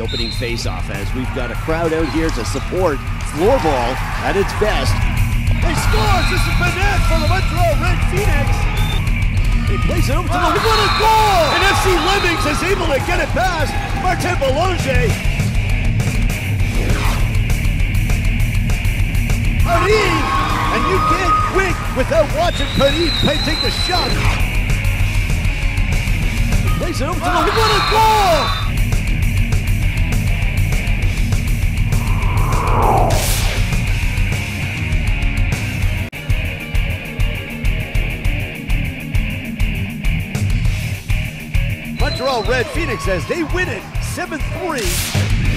faceoff as we've got a crowd out here to support floorball at its best. He scores! This is Bennett for the Montreal Red Phoenix! He plays it over to the What a goal! And FC Lemmings is able to get it past Martin Belanger. Paris! And you can't wink without watching Paris play, take the shot. He plays it over to the What a goal! Montreal Red Phoenix as they win it 7 3.